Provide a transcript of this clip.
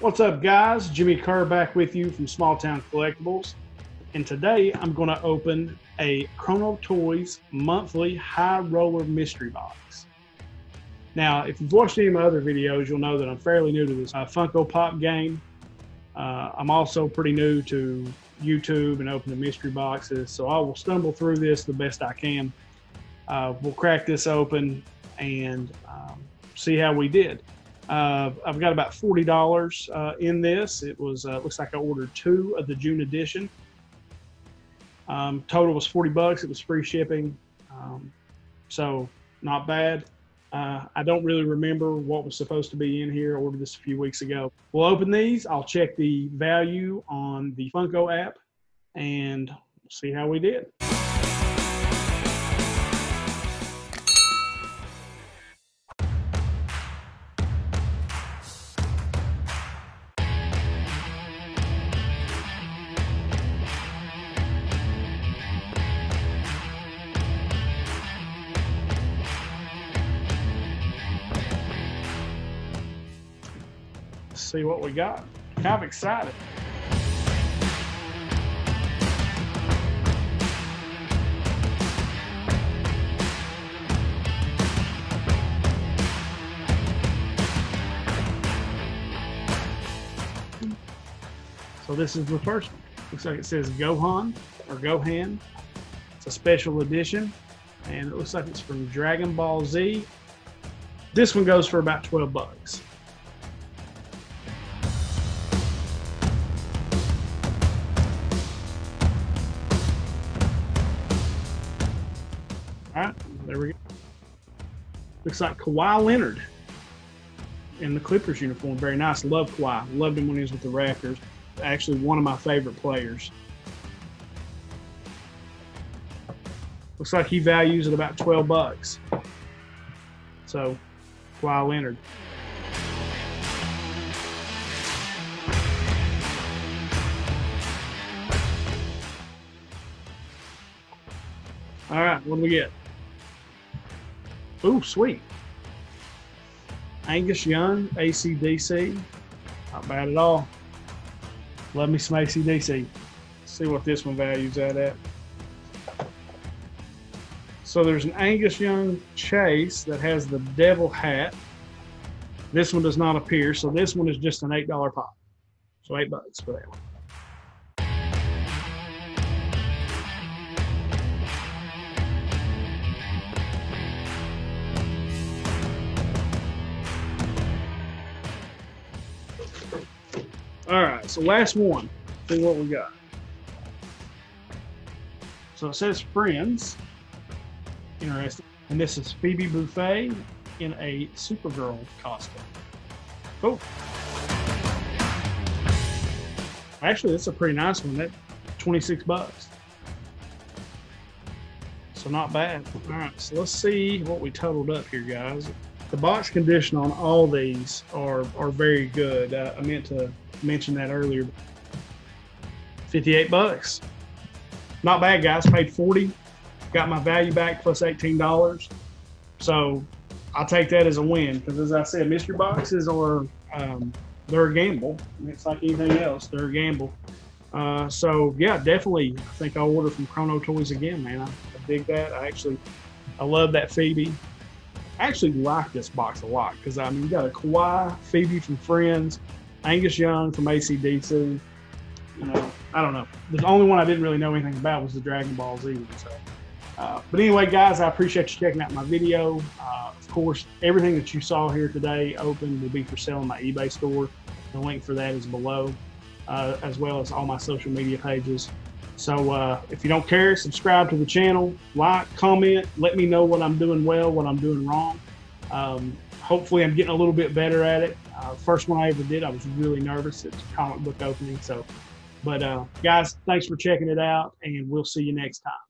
What's up, guys? Jimmy Kerr back with you from Small Town Collectibles. And today I'm going to open a Chrono Toys monthly high roller mystery box. Now, if you've watched any of my other videos, you'll know that I'm fairly new to this uh, Funko Pop game. Uh, I'm also pretty new to YouTube and opening mystery boxes, so I will stumble through this the best I can. Uh, we'll crack this open and um, see how we did. Uh, I've got about forty dollars uh, in this. It was uh, looks like I ordered two of the June edition. Um, total was forty bucks. It was free shipping, um, so not bad. Uh, I don't really remember what was supposed to be in here. I ordered this a few weeks ago. We'll open these. I'll check the value on the Funko app, and see how we did. See what we got. Kind of excited. So this is the first one. Looks like it says Gohan or Gohan. It's a special edition and it looks like it's from Dragon Ball Z. This one goes for about 12 bucks. All right, there we go. Looks like Kawhi Leonard in the Clippers uniform. Very nice. Love Kawhi. Loved him when he was with the Raptors. Actually, one of my favorite players. Looks like he values at about 12 bucks. So, Kawhi Leonard. All right, what do we get? Ooh, sweet. Angus Young, ACDC. Not bad at all. Love me some ACDC. See what this one values that at. So there's an Angus Young Chase that has the devil hat. This one does not appear, so this one is just an $8 pop. So eight bucks for that one. All right, so last one. See what we got. So it says friends. Interesting. And this is Phoebe Buffay in a Supergirl costume. Oh. Actually, that's a pretty nice one. That 26 bucks. So not bad. All right, so let's see what we totaled up here, guys. The box condition on all these are are very good. Uh, I meant to mention that earlier. 58 bucks. Not bad, guys. Paid 40. Got my value back plus $18. So I'll take that as a win because, as I said, mystery boxes are um, they're a gamble. It's like anything else. They're a gamble. Uh, so yeah, definitely. I think I'll order from Chrono Toys again, man. I, I dig that. I actually, I love that Phoebe. I actually like this box a lot because I mean, you got a Kawhi, Phoebe from Friends, Angus Young from ACDC. You know, I don't know. The only one I didn't really know anything about was the Dragon Ball Z. So, uh, but anyway, guys, I appreciate you checking out my video. Uh, of course, everything that you saw here today open will be for sale in my eBay store. The link for that is below, uh, as well as all my social media pages. So uh, if you don't care, subscribe to the channel, like, comment, let me know what I'm doing well, what I'm doing wrong. Um, hopefully I'm getting a little bit better at it. Uh, first one I ever did, I was really nervous. It's a comic book opening. So, but uh, guys, thanks for checking it out and we'll see you next time.